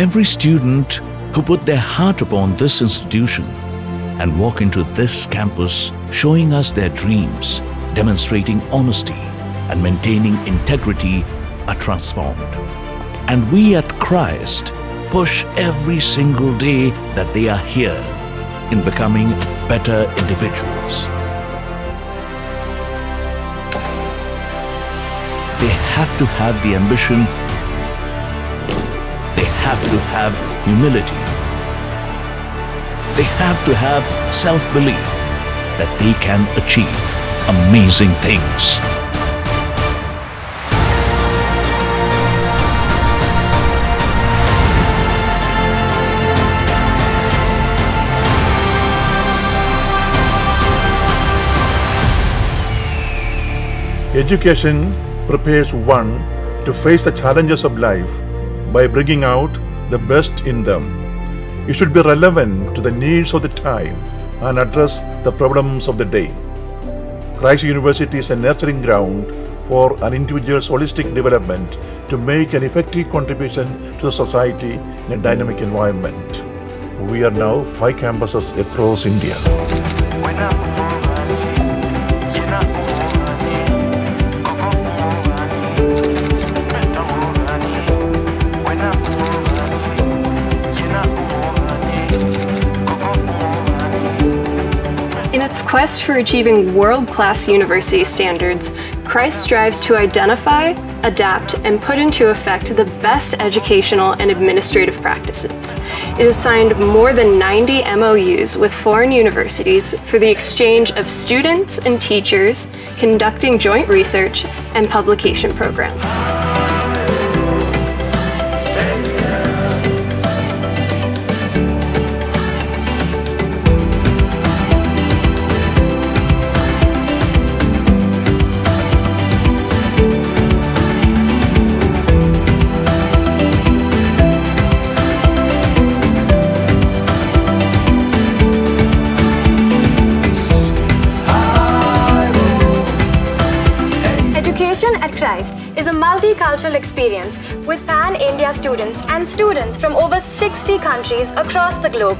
every student who put their heart upon this institution and walk into this campus showing us their dreams, demonstrating honesty and maintaining integrity are transformed. And we at Christ push every single day that they are here in becoming better individuals. They have to have the ambition, have to have humility, they have to have self-belief that they can achieve amazing things. Education prepares one to face the challenges of life by bringing out the best in them. It should be relevant to the needs of the time and address the problems of the day. Christ University is a nurturing ground for an individual's holistic development to make an effective contribution to the society in a dynamic environment. We are now five campuses across India. Its quest for achieving world-class university standards, Christ strives to identify, adapt, and put into effect the best educational and administrative practices. It has signed more than 90 MOUs with foreign universities for the exchange of students and teachers, conducting joint research, and publication programs. Is a multicultural experience with pan-India students and students from over 60 countries across the globe.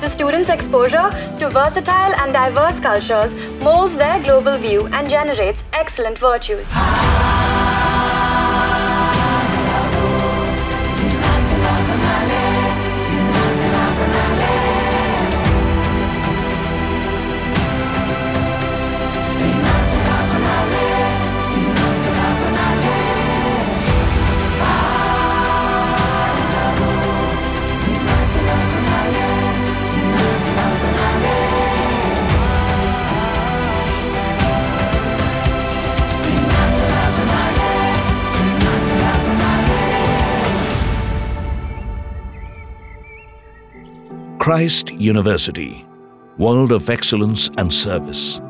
The students' exposure to versatile and diverse cultures molds their global view and generates excellent virtues. Christ University, World of Excellence and Service.